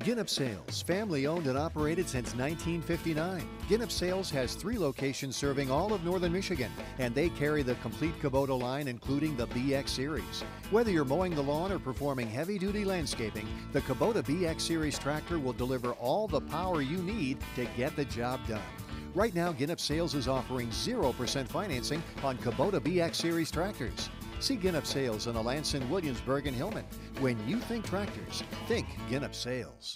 Ginop Sales, family owned and operated since 1959. Ginop Sales has three locations serving all of northern Michigan, and they carry the complete Kubota line, including the BX Series. Whether you're mowing the lawn or performing heavy duty landscaping, the Kubota BX Series tractor will deliver all the power you need to get the job done. Right now, Ginop Sales is offering 0% financing on Kubota BX Series tractors. See Ginop Sales in Alanson, Williamsburg, and Hillman. When you think tractors, think Ginop Sales.